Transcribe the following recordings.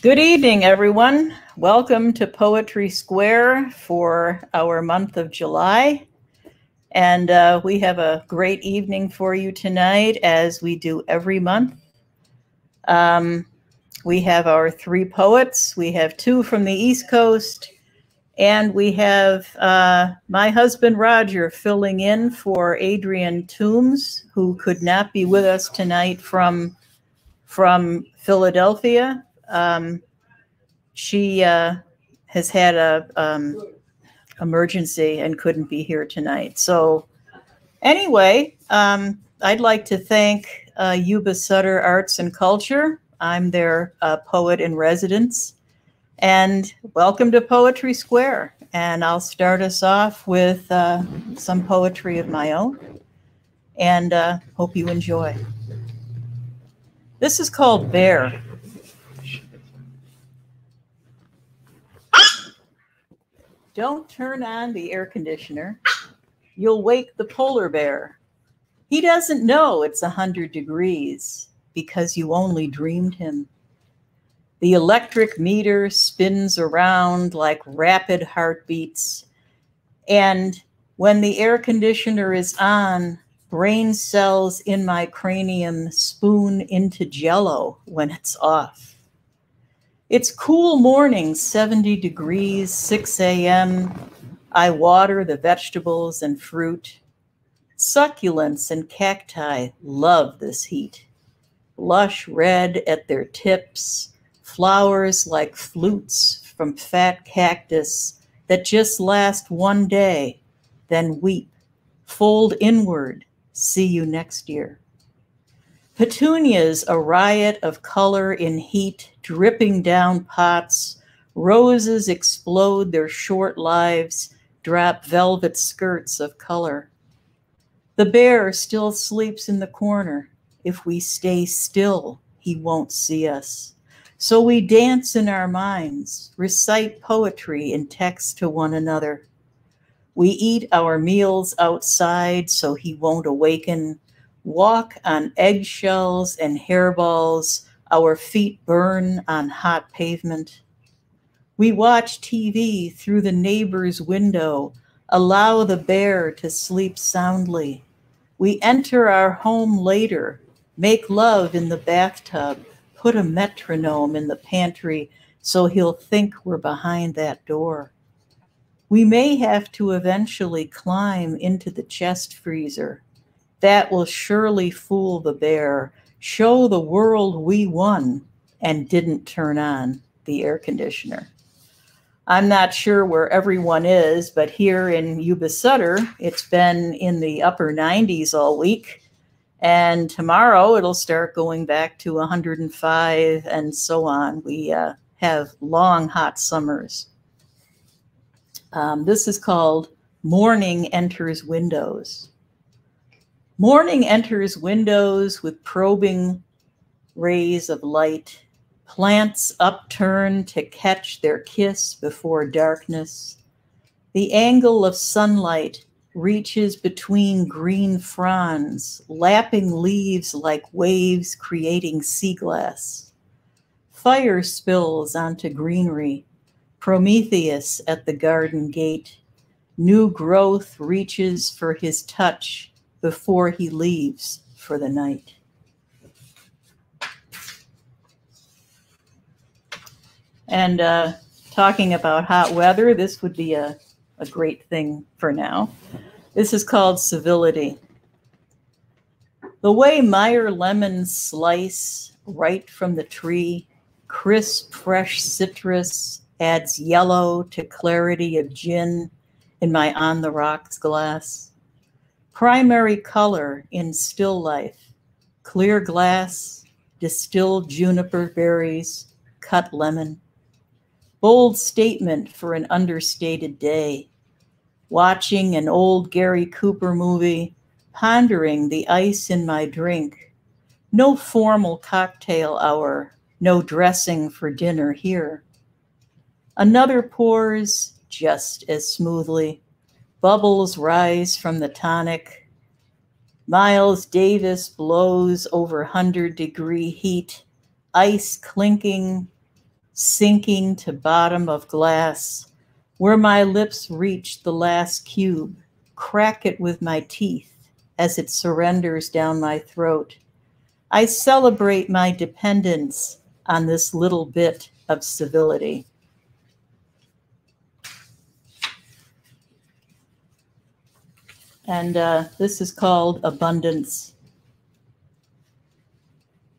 Good evening, everyone. Welcome to Poetry Square for our month of July. And uh, we have a great evening for you tonight, as we do every month. Um, we have our three poets. We have two from the East Coast, and we have uh, my husband Roger filling in for Adriann Toombs, who could not be with us tonight from from Philadelphia. Um, she uh, has had a um, emergency and couldn't be here tonight. So anyway, um, I'd like to thank uh, Yuba Sutter Arts and Culture. I'm their uh, poet in residence. And welcome to Poetry Square. And I'll start us off with uh, some poetry of my own. And uh, hope you enjoy. This is called Bear. Don't turn on the air conditioner. You'll wake the polar bear. He doesn't know it's a 100 degrees because you only dreamed him. The electric meter spins around like rapid heartbeats. And when the air conditioner is on, brain cells in my cranium spoon into jello when it's off. It's cool morning, 70 degrees, 6 a.m. I water the vegetables and fruit. Succulents and cacti love this heat. Lush red at their tips, flowers like flutes from fat cactus that just last one day, then weep, fold inward, see you next year. Petunias, a riot of color in heat, dripping down pots. Roses explode their short lives, drop velvet skirts of color. The bear still sleeps in the corner. If we stay still, he won't see us. So we dance in our minds, recite poetry in text to one another. We eat our meals outside so he won't awaken walk on eggshells and hairballs, our feet burn on hot pavement. We watch TV through the neighbor's window, allow the bear to sleep soundly. We enter our home later, make love in the bathtub, put a metronome in the pantry so he'll think we're behind that door. We may have to eventually climb into the chest freezer that will surely fool the bear, show the world we won and didn't turn on the air conditioner. I'm not sure where everyone is, but here in Yuba Sutter, it's been in the upper 90s all week. And tomorrow it'll start going back to 105 and so on. We uh, have long, hot summers. Um, this is called Morning Enters Windows. Morning enters windows with probing rays of light. Plants upturn to catch their kiss before darkness. The angle of sunlight reaches between green fronds, lapping leaves like waves creating sea glass. Fire spills onto greenery, Prometheus at the garden gate. New growth reaches for his touch before he leaves for the night. And uh, talking about hot weather, this would be a, a great thing for now. This is called civility. The way Meyer lemons slice right from the tree, crisp, fresh citrus adds yellow to clarity of gin in my on the rocks glass primary color in still life, clear glass, distilled juniper berries, cut lemon. Bold statement for an understated day. Watching an old Gary Cooper movie, pondering the ice in my drink. No formal cocktail hour, no dressing for dinner here. Another pours just as smoothly Bubbles rise from the tonic. Miles Davis blows over 100 degree heat, ice clinking, sinking to bottom of glass, where my lips reach the last cube, crack it with my teeth as it surrenders down my throat. I celebrate my dependence on this little bit of civility. And uh, this is called abundance.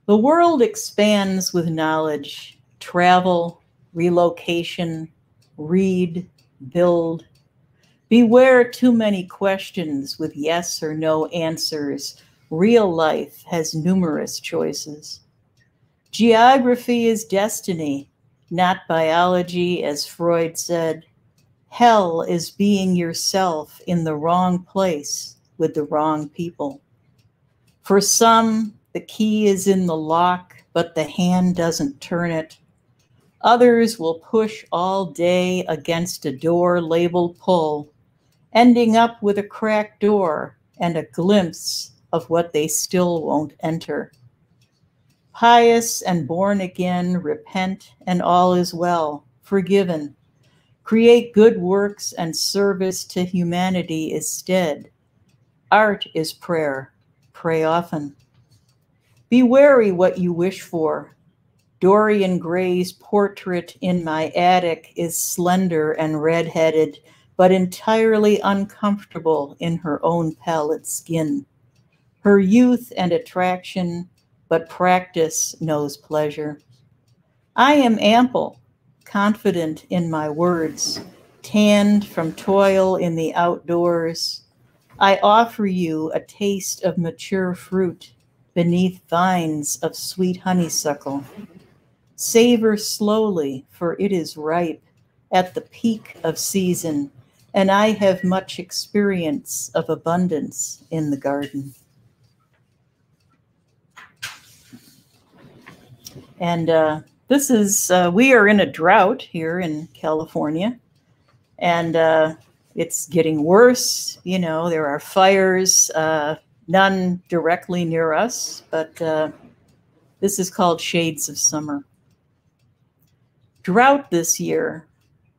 The world expands with knowledge, travel, relocation, read, build. Beware too many questions with yes or no answers. Real life has numerous choices. Geography is destiny, not biology, as Freud said. Hell is being yourself in the wrong place with the wrong people. For some, the key is in the lock, but the hand doesn't turn it. Others will push all day against a door labeled pull, ending up with a cracked door and a glimpse of what they still won't enter. Pious and born again, repent, and all is well, forgiven Create good works and service to humanity instead. Art is prayer. Pray often. Be wary what you wish for. Dorian Gray's portrait in my attic is slender and red-headed, but entirely uncomfortable in her own pallid skin. Her youth and attraction, but practice knows pleasure. I am ample, confident in my words, tanned from toil in the outdoors. I offer you a taste of mature fruit beneath vines of sweet honeysuckle. Savor slowly, for it is ripe at the peak of season, and I have much experience of abundance in the garden. And uh, this is, uh, we are in a drought here in California, and uh, it's getting worse. You know, there are fires, uh, none directly near us, but uh, this is called Shades of Summer. Drought this year,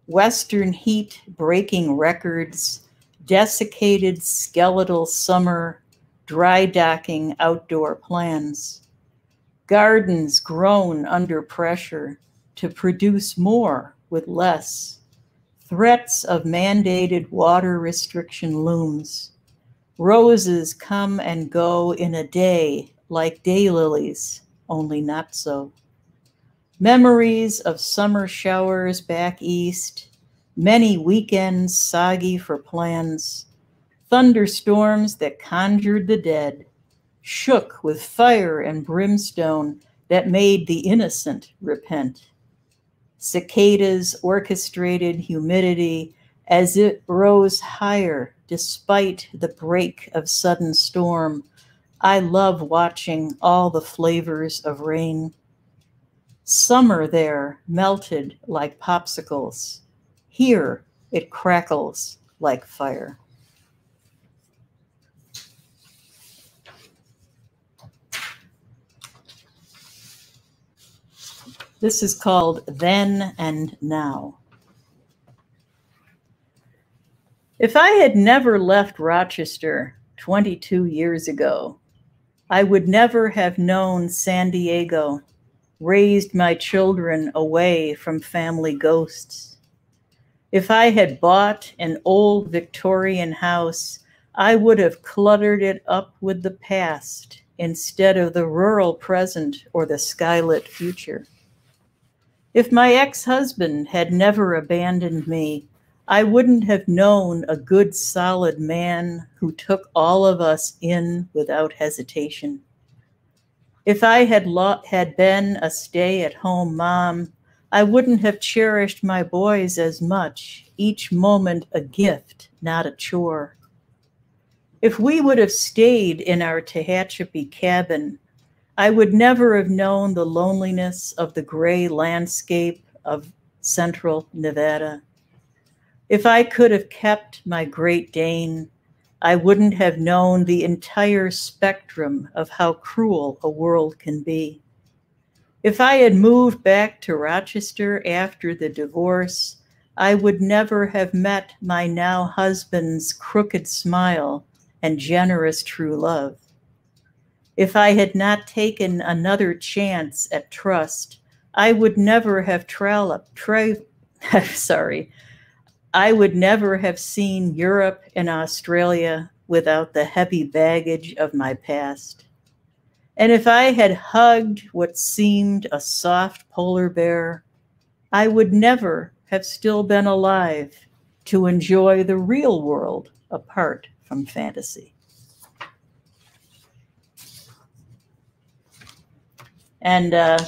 Western heat breaking records, desiccated skeletal summer, dry docking outdoor plans Gardens grown under pressure to produce more with less. Threats of mandated water restriction looms. Roses come and go in a day like daylilies, only not so. Memories of summer showers back east, many weekends soggy for plans, thunderstorms that conjured the dead, shook with fire and brimstone that made the innocent repent. Cicadas orchestrated humidity as it rose higher despite the break of sudden storm. I love watching all the flavors of rain. Summer there melted like popsicles. Here it crackles like fire. This is called Then and Now. If I had never left Rochester 22 years ago, I would never have known San Diego, raised my children away from family ghosts. If I had bought an old Victorian house, I would have cluttered it up with the past instead of the rural present or the skylit future. If my ex husband had never abandoned me, I wouldn't have known a good, solid man who took all of us in without hesitation. If I had, lo- had been a stay at home mom, I wouldn't have cherished my boys as much, each moment a gift, not a chore. If we would have stayed in our Tehachapi cabin, I would never have known the loneliness of the gray landscape of central Nevada. If I could have kept my Great Dane, I wouldn't have known the entire spectrum of how cruel a world can be. If I had moved back to Rochester after the divorce, I would never have met my now husband's crooked smile and generous true love. If I had not taken another chance at trust, I would never have tra- tra- sorry, I would never have seen Europe and Australia without the heavy baggage of my past. And if I had hugged what seemed a soft polar bear, I would never have still been alive to enjoy the real world apart from fantasy. And uh,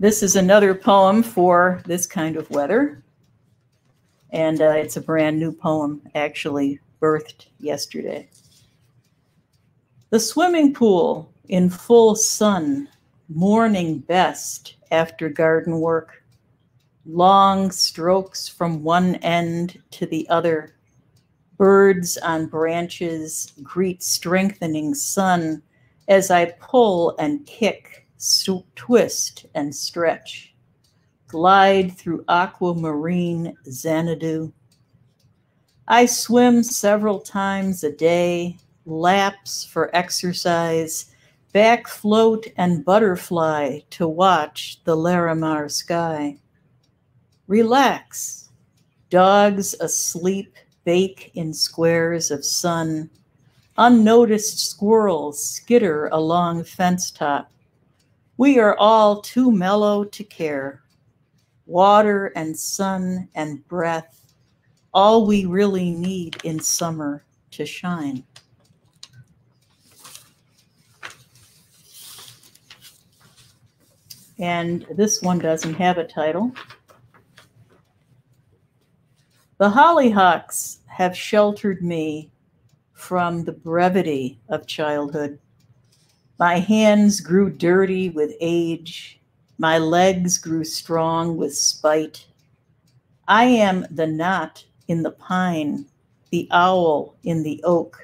this is another poem for this kind of weather. And uh, it's a brand new poem, actually birthed yesterday. The swimming pool in full sun, morning best after garden work. Long strokes from one end to the other. Birds on branches greet strengthening sun as I pull and kick, twist and stretch glide through aquamarine Xanadu. I swim several times a day, laps for exercise, back float and butterfly to watch the Larimar sky. Relax. Dogs asleep bake in squares of sun. Unnoticed squirrels skitter along fence top. We are all too mellow to care water and sun and breath, all we really need in summer to shine. And this one doesn't have a title. The hollyhocks have sheltered me from the brevity of childhood. My hands grew dirty with age my legs grew strong with spite. I am the knot in the pine, the owl in the oak.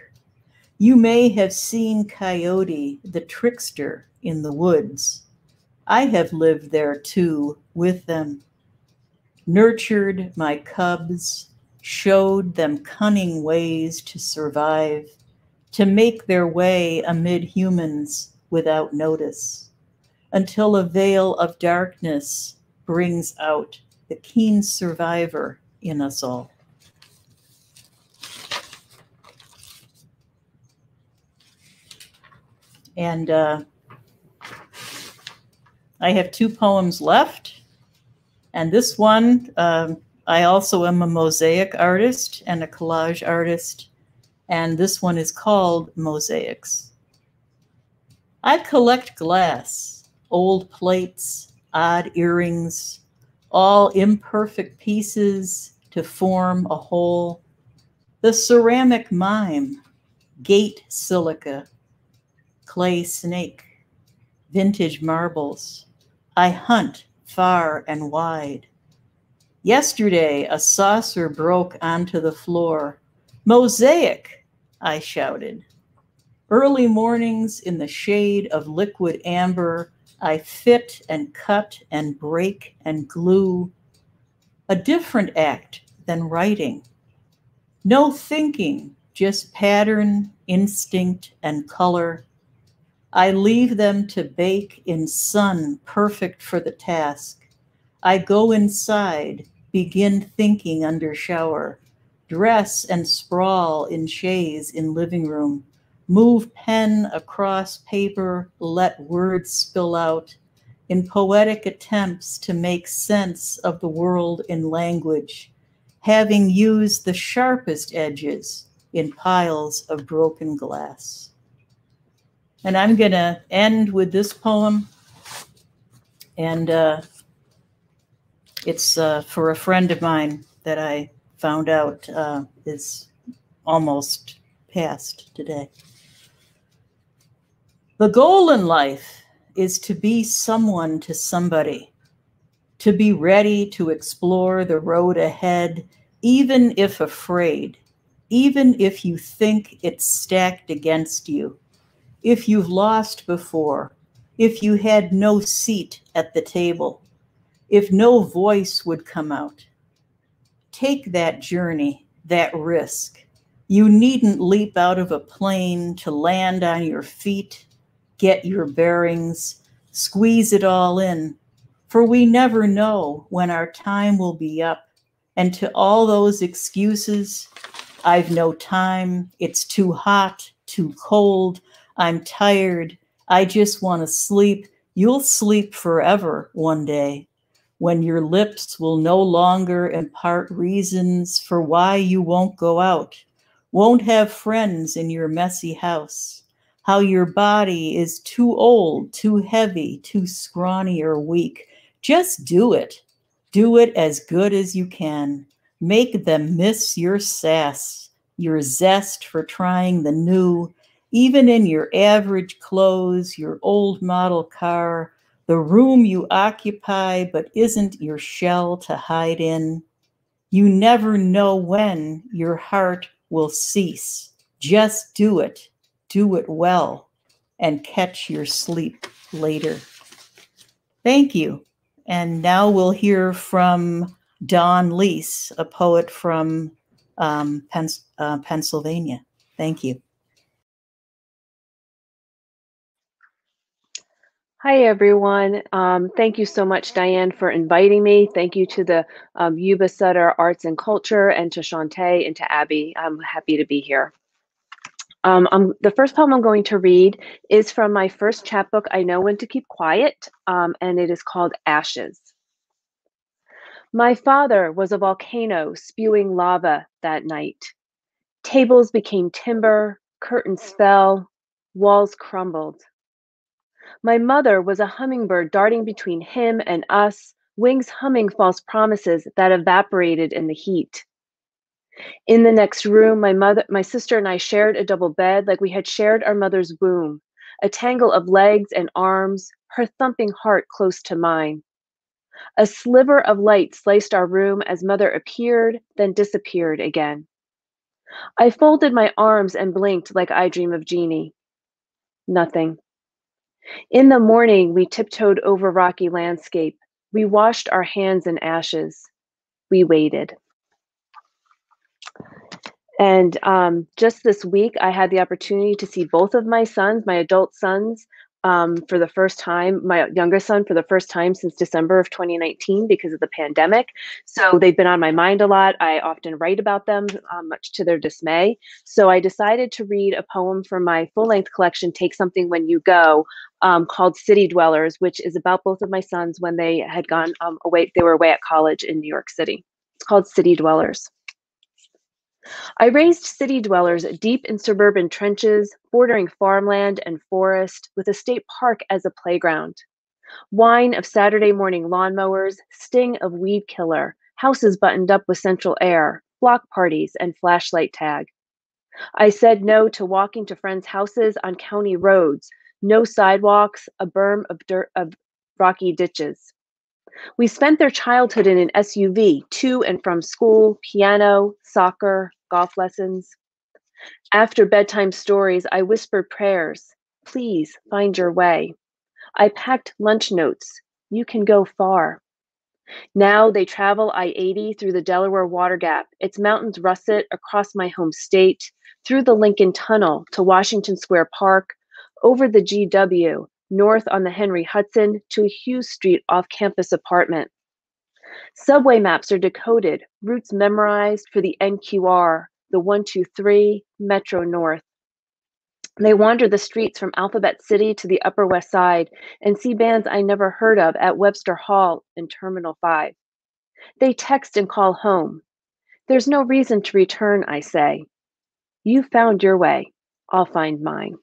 You may have seen Coyote, the trickster, in the woods. I have lived there too with them, nurtured my cubs, showed them cunning ways to survive, to make their way amid humans without notice until a veil of darkness brings out the keen survivor in us all. And uh, I have two poems left. And this one, um, I also am a mosaic artist and a collage artist. And this one is called Mosaics. I collect glass old plates, odd earrings, all imperfect pieces to form a whole. The ceramic mime, gate silica, clay snake, vintage marbles. I hunt far and wide. Yesterday, a saucer broke onto the floor. Mosaic, I shouted. Early mornings in the shade of liquid amber I fit and cut and break and glue. A different act than writing. No thinking, just pattern, instinct, and color. I leave them to bake in sun perfect for the task. I go inside, begin thinking under shower, dress and sprawl in chaise in living room move pen across paper, let words spill out in poetic attempts to make sense of the world in language, having used the sharpest edges in piles of broken glass. And I'm going to end with this poem. And uh, it's uh, for a friend of mine that I found out uh, is almost passed today. The goal in life is to be someone to somebody, to be ready to explore the road ahead, even if afraid, even if you think it's stacked against you, if you've lost before, if you had no seat at the table, if no voice would come out? Take that journey, that risk. You needn't leap out of a plane to land on your feet, get your bearings, squeeze it all in, for we never know when our time will be up. And to all those excuses, I've no time, it's too hot, too cold, I'm tired, I just want to sleep. You'll sleep forever one day when your lips will no longer impart reasons for why you won't go out, won't have friends in your messy house, how your body is too old, too heavy, too scrawny or weak. Just do it. Do it as good as you can. Make them miss your sass, your zest for trying the new, even in your average clothes, your old model car, the room you occupy but isn't your shell to hide in. You never know when your heart will cease. Just do it, do it well, and catch your sleep later. Thank you. And now we'll hear from Dawn Leas, a poet from um, uh, Pennsylvania. Thank you. Hi, everyone. Um, thank you so much, Diane, for inviting me. Thank you to the um, Yuba Sutter Arts and Culture and to Shantae and to Abby. I'm happy to be here. Um, um, the first poem I'm going to read is from my first chapbook, I Know When to Keep Quiet, um, and it is called Ashes. My father was a volcano spewing lava that night. Tables became timber, curtains fell, walls crumbled. My mother was a hummingbird darting between him and us, wings humming false promises that evaporated in the heat. In the next room, my mother, my sister and I shared a double bed like we had shared our mother's womb, a tangle of legs and arms, her thumping heart close to mine. A sliver of light sliced our room as mother appeared, then disappeared again. I folded my arms and blinked like I dream of Jeannie. Nothing. In the morning, we tiptoed over rocky landscape. We washed our hands in ashes. We waited. And um, just this week, I had the opportunity to see both of my sons, my adult sons, um, for the first time, my youngest son for the first time since December of 2019 because of the pandemic. So they've been on my mind a lot. I often write about them, um, much to their dismay. So I decided to read a poem from my full length collection, Take Something When You Go, um, called City Dwellers, which is about both of my sons when they had gone um, away, they were away at college in New York City. It's called City Dwellers. I raised city dwellers deep in suburban trenches, bordering farmland and forest, with a state park as a playground. Whine of Saturday morning lawnmowers, sting of weed killer, houses buttoned up with central air, block parties, and flashlight tag. I said no to walking to friends' houses on county roads, no sidewalks, a berm of dirt of rocky ditches. We spent their childhood in an SUV to and from school, piano, soccer, golf lessons. After bedtime stories, I whispered prayers. Please find your way. I packed lunch notes. You can go far. Now they travel I 80 through the Delaware Water Gap, its mountains russet across my home state, through the Lincoln Tunnel to Washington Square Park, over the GW, north on the Henry Hudson to a Hughes Street off campus apartment. Subway maps are decoded, routes memorized for the NQR, the 123, Metro North. They wander the streets from Alphabet City to the Upper West Side and see bands I never heard of at Webster Hall and Terminal 5. They text and call home. There's no reason to return, I say. You found your way. I'll find mine.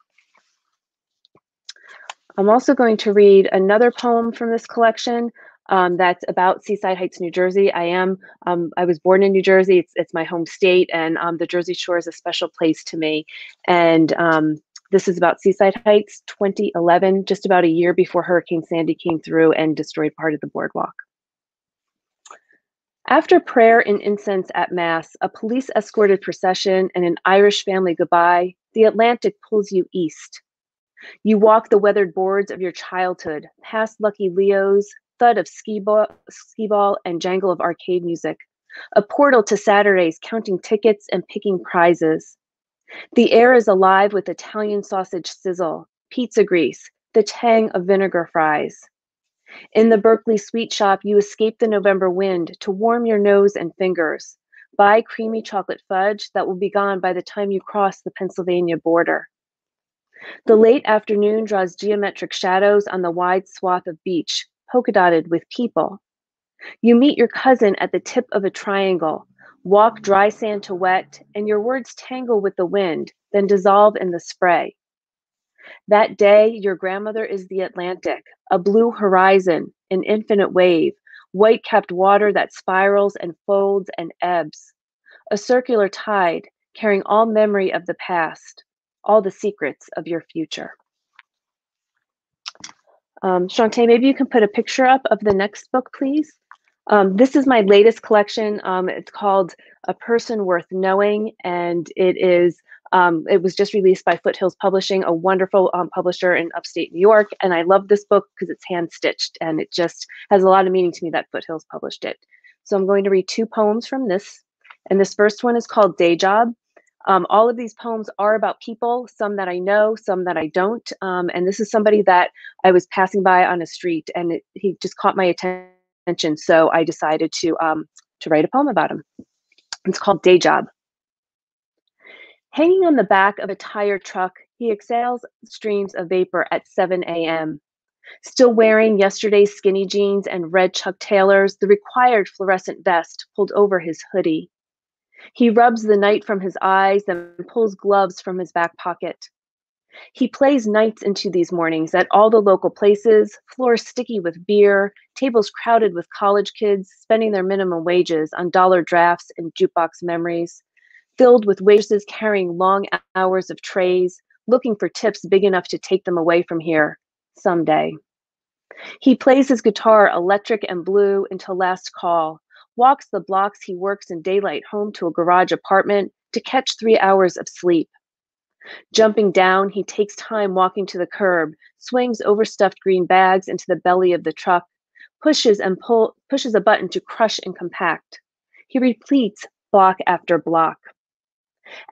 I'm also going to read another poem from this collection um, that's about Seaside Heights, New Jersey. I am, um, I was born in New Jersey. It's, it's my home state, and um, the Jersey Shore is a special place to me. And um, this is about Seaside Heights 2011, just about a year before Hurricane Sandy came through and destroyed part of the boardwalk. After prayer and incense at Mass, a police escorted procession, and an Irish family goodbye, the Atlantic pulls you east You walk the weathered boards of your childhood, past Lucky Leo's, thud of ski ball, skee ball and jangle of arcade music, a portal to Saturdays counting tickets and picking prizes. The air is alive with Italian sausage sizzle, pizza grease, the tang of vinegar fries. In the Berkeley sweet shop, you escape the November wind to warm your nose and fingers. Buy creamy chocolate fudge that will be gone by the time you cross the Pennsylvania border. The late afternoon draws geometric shadows on the wide swath of beach, polka dotted with people. You meet your cousin at the tip of a triangle, walk dry sand to wet, and your words tangle with the wind, then dissolve in the spray. That day, your grandmother is the Atlantic, a blue horizon, an infinite wave, white capped water that spirals and folds and ebbs, a circular tide carrying all memory of the past, all the secrets of your future. Um, Shantae, maybe you can put a picture up of the next book, please. Um, this is my latest collection. Um, it's called A Person Worth Knowing, and it is um, it was just released by Foothills Publishing, a wonderful um, publisher in upstate New York. And I love this book because it's hand stitched and it just has a lot of meaning to me that Foothills published it. So I'm going to read two poems from this. And this first one is called Day Job. Um, all of these poems are about people, some that I know, some that I don't. Um, and this is somebody that I was passing by on a street and it, he just caught my attention. So I decided to, um, to write a poem about him. It's called Day Job. Hanging on the back of a tire truck, he exhales streams of vapor at 7 a.m. Still wearing yesterday's skinny jeans and red Chuck Taylors, the required fluorescent vest pulled over his hoodie. He rubs the night from his eyes and pulls gloves from his back pocket. He plays nights into these mornings at all the local places, floors sticky with beer, tables crowded with college kids spending their minimum wages on dollar drafts and jukebox memories filled with waitresses carrying long hours of trays, looking for tips big enough to take them away from here someday. He plays his guitar electric and blue until last call, walks the blocks he works in daylight home to a garage apartment to catch three hours of sleep. Jumping down, he takes time walking to the curb, swings overstuffed green bags into the belly of the truck, pushes and pull pushes a button to crush and compact. He repeats block after block.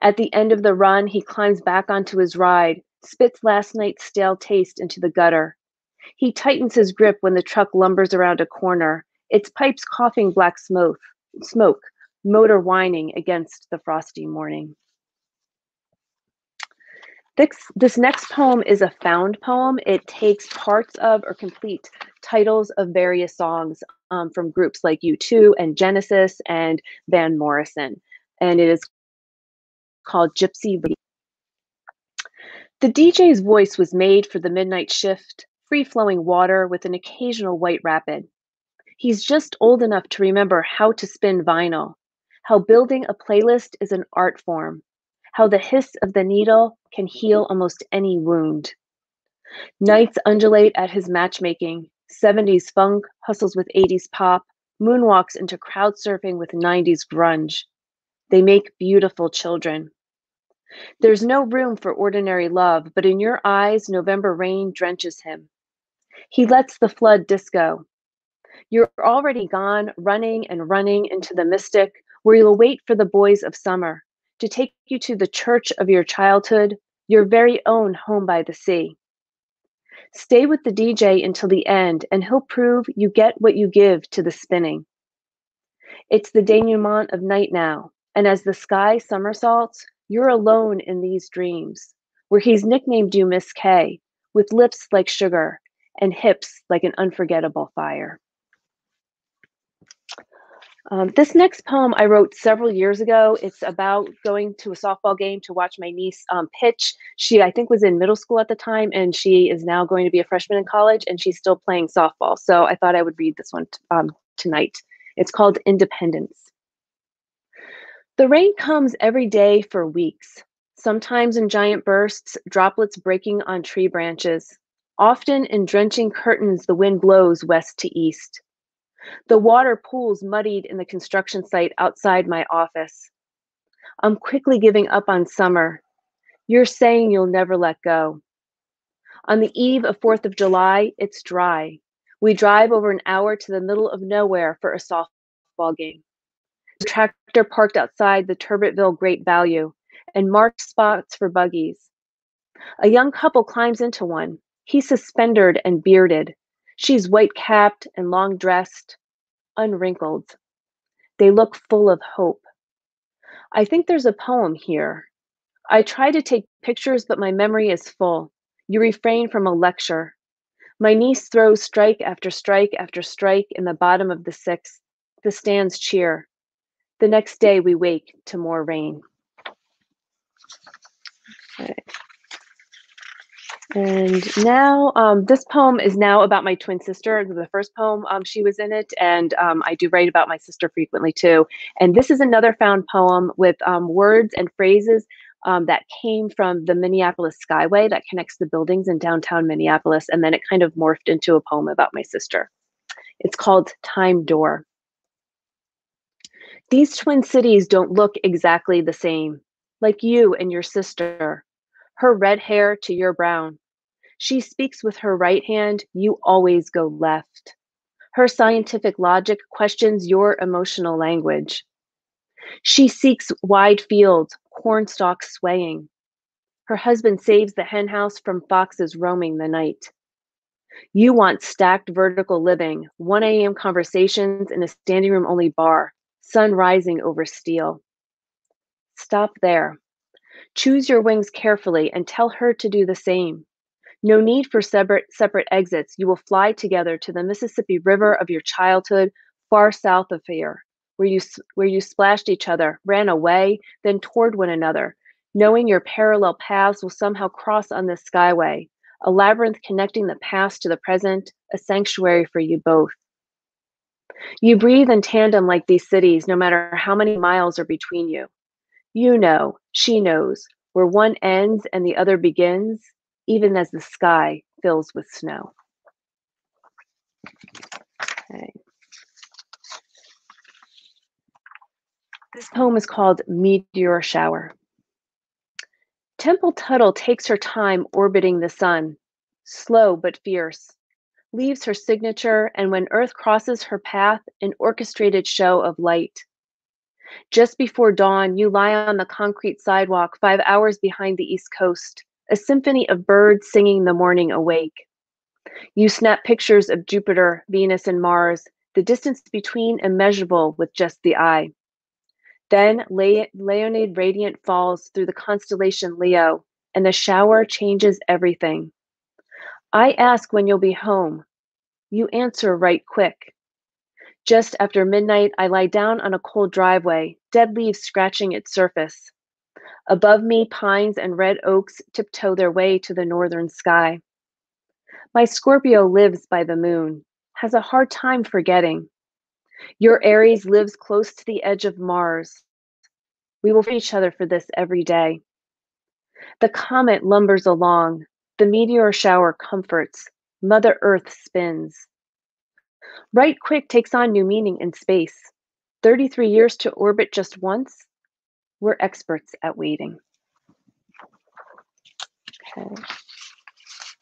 At the end of the run, he climbs back onto his ride, spits last night's stale taste into the gutter. He tightens his grip when the truck lumbers around a corner, its pipes coughing black smoke, smoke, motor whining against the frosty morning. This, this next poem is a found poem. It takes parts of or complete titles of various songs um, from groups like U2 and Genesis and Van Morrison. And it is called Gypsy Radio. The DJ's voice was made for the midnight shift, free flowing water with an occasional white rapid. He's just old enough to remember how to spin vinyl, how building a playlist is an art form, how the hiss of the needle can heal almost any wound. Nights undulate at his matchmaking, 70s funk hustles with 80s pop, moonwalks into crowd surfing with 90s grunge. They make beautiful children. There's no room for ordinary love, but in your eyes, November rain drenches him. He lets the flood disco. You're already gone, running and running into the mystic, where you'll wait for the boys of summer to take you to the church of your childhood, your very own home by the sea. Stay with the DJ until the end, and he'll prove you get what you give to the spinning. It's the denouement of night now, and as the sky somersaults, you're alone in these dreams, where he's nicknamed you Miss K, with lips like sugar and hips like an unforgettable fire. Um, this next poem I wrote several years ago. It's about going to a softball game to watch my niece um, pitch. She, I think, was in middle school at the time, and she is now going to be a freshman in college, and she's still playing softball. So I thought I would read this one um, tonight. It's called Independence. The rain comes every day for weeks, sometimes in giant bursts, droplets breaking on tree branches. Often in drenching curtains, the wind blows west to east. The water pools muddied in the construction site outside my office. I'm quickly giving up on summer. You're saying you'll never let go. On the eve of 4th of July, it's dry. We drive over an hour to the middle of nowhere for a softball game. The tractor parked outside the Turbotville Great Value and marked spots for buggies. A young couple climbs into one. He's suspended and bearded. She's white capped and long dressed, unwrinkled. They look full of hope. I think there's a poem here. I try to take pictures, but my memory is full. You refrain from a lecture. My niece throws strike after strike after strike in the bottom of the sixth. The stands cheer. The next day we wake to more rain. Okay. And now, um, this poem is now about my twin sister. The first poem, um, she was in it, and um, I do write about my sister frequently too. And this is another found poem with um, words and phrases um, that came from the Minneapolis Skyway that connects the buildings in downtown Minneapolis. And then it kind of morphed into a poem about my sister. It's called Time Door. These twin cities don't look exactly the same, like you and your sister her red hair to your brown. She speaks with her right hand, you always go left. Her scientific logic questions your emotional language. She seeks wide fields, corn stalks swaying. Her husband saves the henhouse from foxes roaming the night. You want stacked vertical living, 1 a.m. conversations in a standing room only bar, sun rising over steel. Stop there. Choose your wings carefully and tell her to do the same. No need for separate, separate exits. You will fly together to the Mississippi River of your childhood, far south of here, where you, where you splashed each other, ran away, then toward one another, knowing your parallel paths will somehow cross on this skyway, a labyrinth connecting the past to the present, a sanctuary for you both. You breathe in tandem like these cities, no matter how many miles are between you. You know, she knows, where one ends and the other begins, even as the sky fills with snow. Okay. This poem is called Meteor Shower. Tempel-Tuttle takes her time orbiting the sun, slow but fierce, leaves her signature, and when Earth crosses her path, an orchestrated show of light. Just before dawn, you lie on the concrete sidewalk five hours behind the East Coast, a symphony of birds singing the morning awake. You snap pictures of Jupiter, Venus, and Mars, the distance between immeasurable with just the eye. Then Le- Leonid radiant falls through the constellation Leo, and the shower changes everything. I ask when you'll be home. You answer right quick. Just after midnight, I lie down on a cold driveway, dead leaves scratching its surface. Above me, pines and red oaks tiptoe their way to the northern sky. My Scorpio lives by the moon, has a hard time forgetting. Your Aries lives close to the edge of Mars. We will each other for this every day. The comet lumbers along. The meteor shower comforts. Mother Earth spins. Right quick takes on new meaning in space. 33 years to orbit just once? We're experts at waiting. Okay.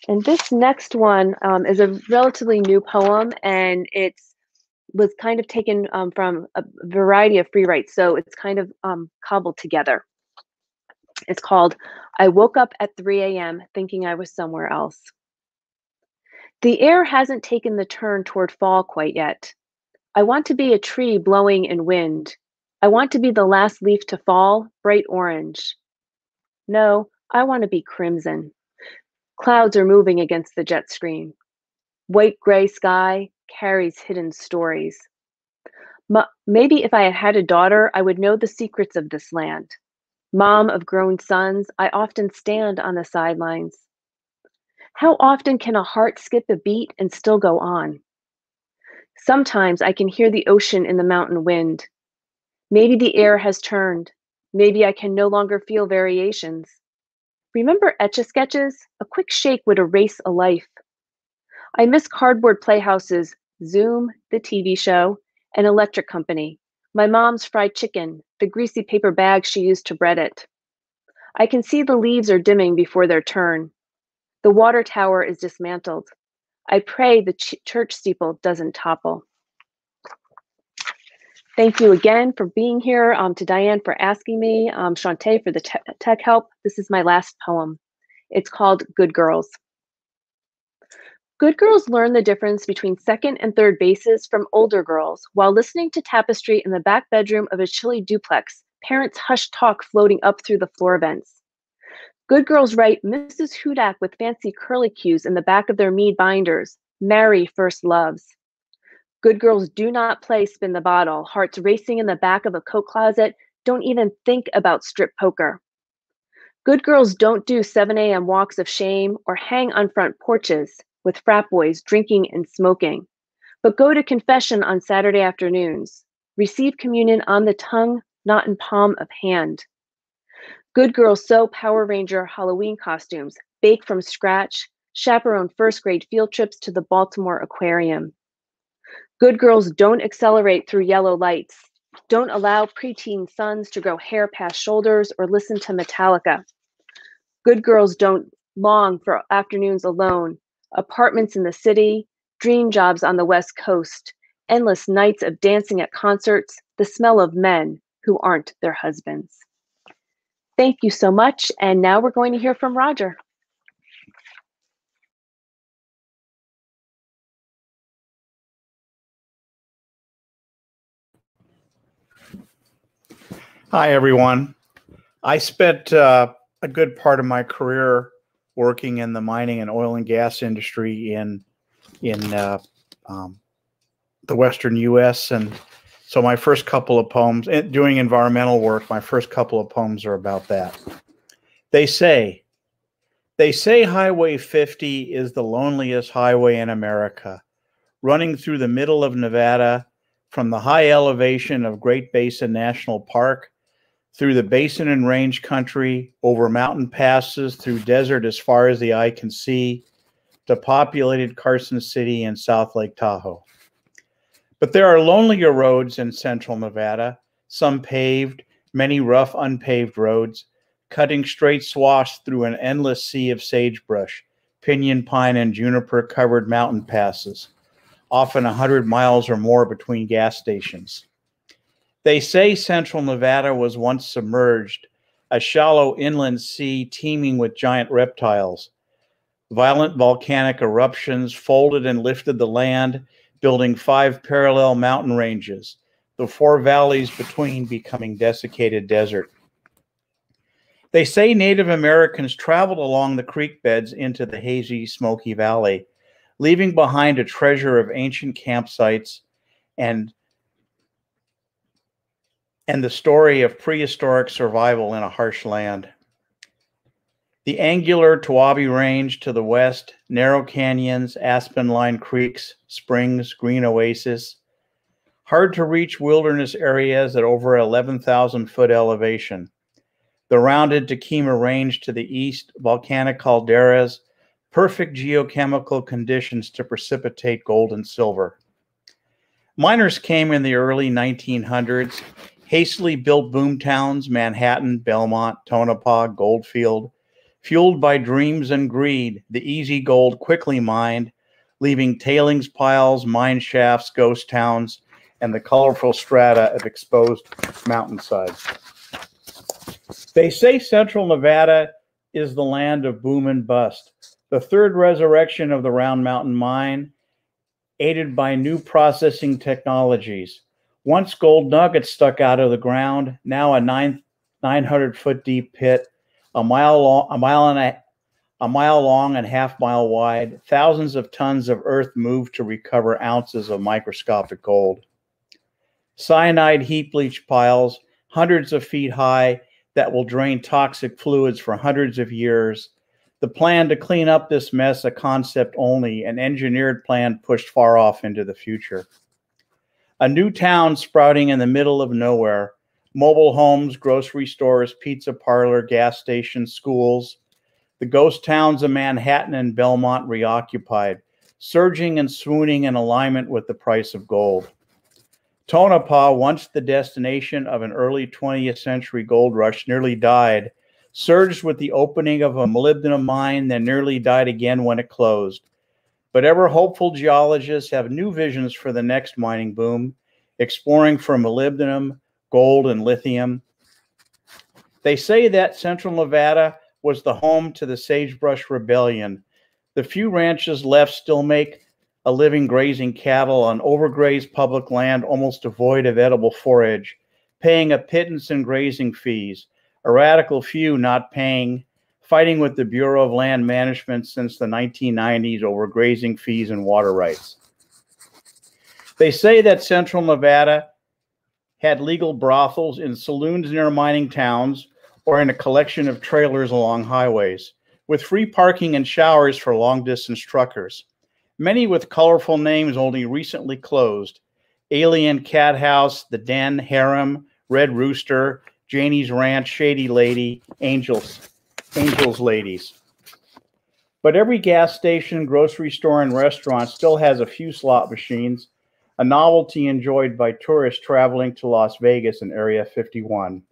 And this next one um, is a relatively new poem, and it's was kind of taken um, from a variety of free writes, so it's kind of um, cobbled together. It's called I Woke Up at 3 a.m. Thinking I Was Somewhere Else. The air hasn't taken the turn toward fall quite yet. I want to be a tree blowing in wind. I want to be the last leaf to fall, bright orange. No, I want to be crimson. Clouds are moving against the jet stream. White gray sky carries hidden stories. Maybe if I had had a daughter, I would know the secrets of this land. Mom of grown sons, I often stand on the sidelines. How often can a heart skip a beat and still go on? Sometimes I can hear the ocean in the mountain wind. Maybe the air has turned. Maybe I can no longer feel variations. Remember etch a sketches? A quick shake would erase a life. I miss cardboard playhouses, Zoom, the TV show, an electric company, my mom's fried chicken, the greasy paper bag she used to bread it. I can see the leaves are dimming before their turn. The water tower is dismantled. I pray the ch- church steeple doesn't topple. Thank you again for being here. Um, to Diane for asking me, um, Shantae for the te tech help. This is my last poem. It's called Good Girls. Good girls learn the difference between second and third bases from older girls while listening to tapestry in the back bedroom of a chilly duplex, parents' hushed talk floating up through the floor vents. Good girls write Mrs. Hudak with fancy curlicues in the back of their mead binders, marry first loves. Good girls do not play spin the bottle, hearts racing in the back of a coat closet, don't even think about strip poker. Good girls don't do 7 a.m. walks of shame or hang on front porches with frat boys drinking and smoking, but go to confession on Saturday afternoons, receive communion on the tongue, not in palm of hand. Good girls sew Power Ranger Halloween costumes, bake from scratch, chaperone first grade field trips to the Baltimore Aquarium. Good girls don't accelerate through yellow lights, don't allow preteen sons to grow hair past shoulders or listen to Metallica. Good girls don't long for afternoons alone, apartments in the city, dream jobs on the West Coast, endless nights of dancing at concerts, the smell of men who aren't their husbands. Thank you so much. And now we're going to hear from Roger. Hi, everyone. I spent uh, a good part of my career working in the mining and oil and gas industry in in uh, um, the western U.S. and so my first couple of poems, eh, doing environmental work, my first couple of poems are about that. They say, they say Highway 50 is the loneliest highway in America, running through the middle of Nevada from the high elevation of Great Basin National Park through the basin and range country, over mountain passes, through desert as far as the eye can see, to populated Carson City and South Lake Tahoe. But there are lonelier roads in central Nevada, some paved, many rough, unpaved roads, cutting straight swaths through an endless sea of sagebrush, pinyon pine, and juniper covered mountain passes, often a 100 miles or more between gas stations. They say central Nevada was once submerged, a shallow inland sea teeming with giant reptiles. Violent volcanic eruptions folded and lifted the land, building five parallel mountain ranges, the four valleys between becoming desiccated desert. They say Native Americans traveled along the creek beds into the hazy Smoky Valley, leaving behind a treasure of ancient campsites and and the story of prehistoric survival in a harsh land. The angular Toiyabe Range to the west, narrow canyons, aspen lined creeks, springs, green oases, hard to reach wilderness areas at over 11,000 foot elevation. The rounded Toquima Range to the east, volcanic calderas, perfect geochemical conditions to precipitate gold and silver. Miners came in the early 1900s hastily built boom towns, Manhattan, Belmont, Tonopah, Goldfield, fueled by dreams and greed, the easy gold quickly mined, leaving tailings piles, mine shafts, ghost towns, and the colorful strata of exposed mountainsides. They say central Nevada is the land of boom and bust, the third resurrection of the Round Mountain mine, aided by new processing technologies. Once gold nuggets stuck out of the ground, now a nine, 900 foot deep pit, a mile long, a mile and a, a mile long and half mile wide. Thousands of tons of earth moved to recover ounces of microscopic gold. Cyanide heap leach piles, hundreds of feet high, that will drain toxic fluids for hundreds of years. The plan to clean up this mess, a concept only, an engineered plan pushed far off into the future a new town sprouting in the middle of nowhere. Mobile homes, grocery stores, pizza parlor, gas stations, schools. The ghost towns of Manhattan and Belmont reoccupied, surging and swooning in alignment with the price of gold. Tonopah, once the destination of an early 20th century gold rush, nearly died surged with the opening of a molybdenum mine, then nearly died again when it closed. But ever hopeful geologists have new visions for the next mining boom, exploring for molybdenum, gold, and lithium. They say that central Nevada was the home to the Sagebrush Rebellion. The few ranches left still make a living grazing cattle on overgrazed public land almost devoid of edible forage, paying a pittance in grazing fees, a radical few not paying, fighting with the Bureau of Land Management since the 1990s over grazing fees and water rights. They say that central Nevada had legal brothels in saloons near mining towns or in a collection of trailers along highways, with free parking and showers for long distance truckers. Many with colorful names only recently closed Alien Cat House, The Den, Harem, Red Rooster, Janie's Ranch, Shady Lady, Angels, Angels Ladies. But every gas station, grocery store, and restaurant still has a few slot machines, a novelty enjoyed by tourists traveling to Las Vegas and Area 51.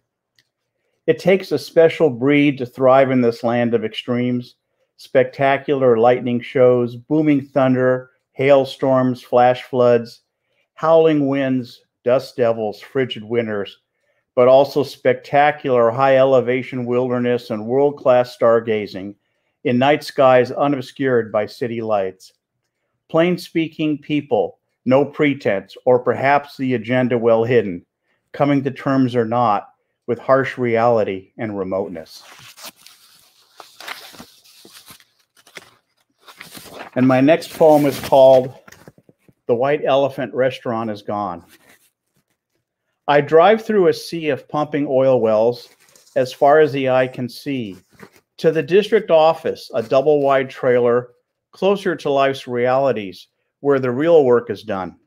It takes a special breed to thrive in this land of extremes spectacular lightning shows, booming thunder, hailstorms, flash floods, howling winds, dust devils, frigid winters, but also spectacular high elevation wilderness and world class stargazing in night skies unobscured by city lights. Plain speaking people, no pretense, or perhaps the agenda well hidden, coming to terms or not with harsh reality and remoteness. And my next poem is called The White Elephant Restaurant is Gone. I drive through a sea of pumping oil wells as far as the eye can see. To the district office, a double wide trailer closer to life's realities where the real work is done.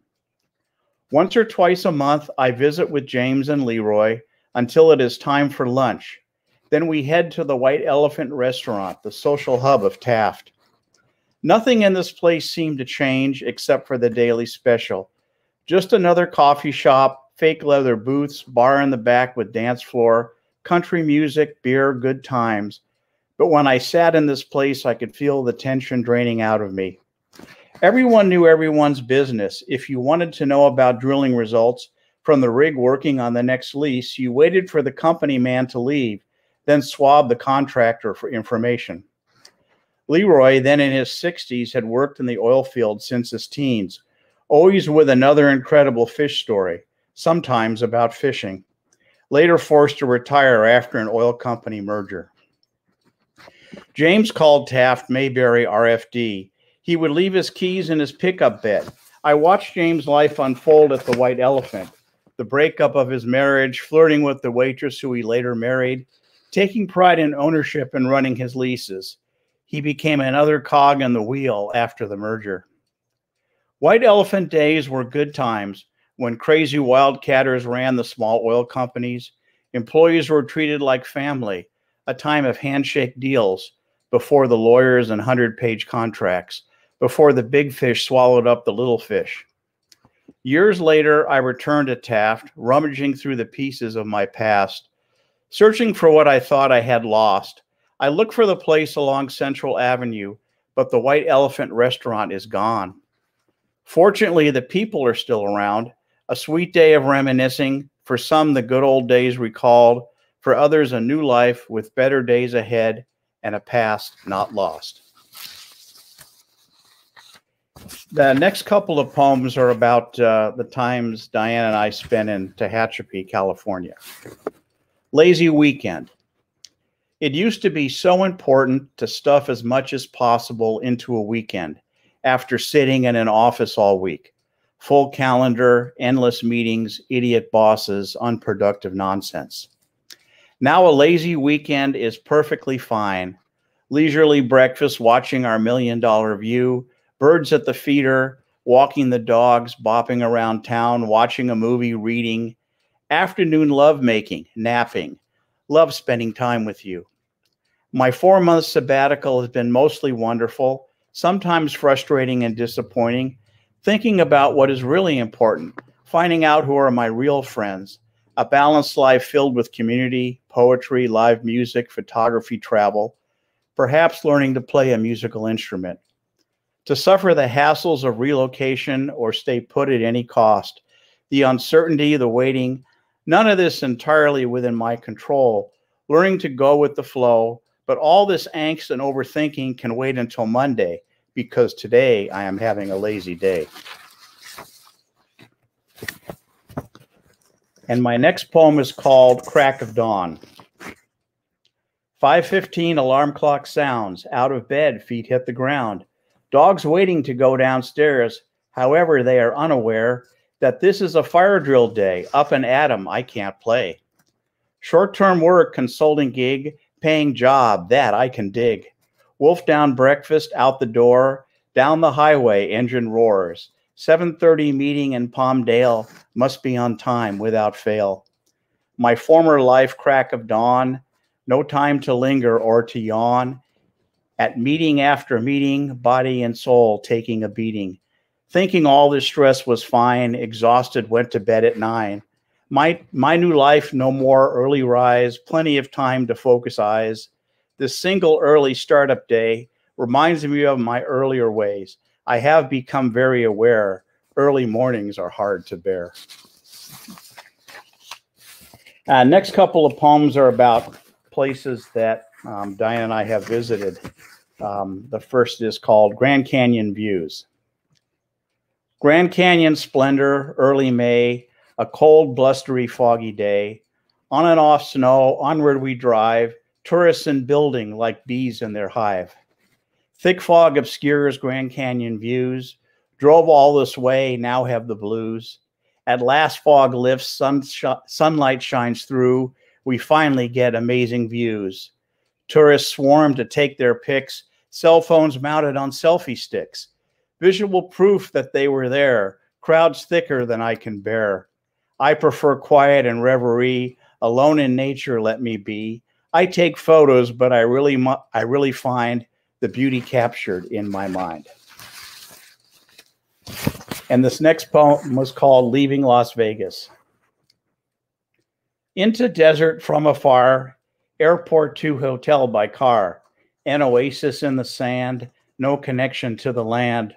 Once or twice a month, I visit with James and Leroy until it is time for lunch. Then we head to the White Elephant Restaurant, the social hub of Taft. Nothing in this place seemed to change except for the daily special. Just another coffee shop, fake leather booths, bar in the back with dance floor, country music, beer, good times. But when I sat in this place, I could feel the tension draining out of me. Everyone knew everyone's business. If you wanted to know about drilling results from the rig working on the next lease, you waited for the company man to leave, then swabbed the contractor for information. Leroy, then in his 60s, had worked in the oil field since his teens, always with another incredible fish story, sometimes about fishing. Later forced to retire after an oil company merger. James called Taft Mayberry RFD. He would leave his keys in his pickup bed. I watched James' life unfold at the White Elephant the breakup of his marriage, flirting with the waitress who he later married, taking pride in ownership and running his leases he became another cog in the wheel after the merger. White Elephant days were good times when crazy wildcatters ran the small oil companies. Employees were treated like family, a time of handshake deals before the lawyers and 100 page contracts, before the big fish swallowed up the little fish. Years later, I returned to Taft, rummaging through the pieces of my past, searching for what I thought I had lost I look for the place along Central Avenue, but the White Elephant restaurant is gone. Fortunately, the people are still around. A sweet day of reminiscing, for some, the good old days recalled, for others, a new life with better days ahead and a past not lost. The next couple of poems are about uh, the times Diane and I spent in Tehachapi, California. Lazy Weekend. It used to be so important to stuff as much as possible into a weekend after sitting in an office all week. Full calendar, endless meetings, idiot bosses, unproductive nonsense. Now a lazy weekend is perfectly fine. Leisurely breakfast, watching our million dollar view, birds at the feeder, walking the dogs, bopping around town, watching a movie, reading, afternoon lovemaking, napping, love spending time with you. My four month sabbatical has been mostly wonderful, sometimes frustrating and disappointing, thinking about what is really important, finding out who are my real friends, a balanced life filled with community, poetry, live music, photography, travel, perhaps learning to play a musical instrument. To suffer the hassles of relocation or stay put at any cost, the uncertainty, the waiting, none of this entirely within my control, learning to go with the flow, but all this angst and overthinking can wait until Monday because today I am having a lazy day. And my next poem is called Crack of Dawn. 5:15 alarm clock sounds. Out of bed, feet hit the ground. Dogs waiting to go downstairs. However, they are unaware that this is a fire drill day. Up and at 'em, I can't play. Short-term work, consulting gig, paying job, that I can dig. Wolf down breakfast, out the door, down the highway, engine roars. 7:30 meeting in Palmdale, must be on time without fail. My former life crack of dawn, no time to linger or to yawn. At meeting after meeting, body and soul taking a beating. Thinking all this stress was fine, exhausted, went to bed at nine. My, my new life, no more early rise, plenty of time to focus eyes. This single early startup day reminds me of my earlier ways. I have become very aware early mornings are hard to bear. Uh, next couple of poems are about places that um, Diane and I have visited. Um, the first is called Grand Canyon Views. Grand Canyon splendor, early May, a cold, blustery, foggy day. On and off snow, onward we drive, tourists in building like bees in their hive. Thick fog obscures Grand Canyon views. Drove all this way, now have the blues. At last, fog lifts, sun sh- sunlight shines through. We finally get amazing views. Tourists swarm to take their pics, cell phones mounted on selfie sticks. Visual proof that they were there, crowds thicker than I can bear. I prefer quiet and reverie, alone in nature let me be. I take photos, but I really I really find the beauty captured in my mind. And this next poem was called Leaving Las Vegas. Into desert from afar, airport to hotel by car, an oasis in the sand, no connection to the land.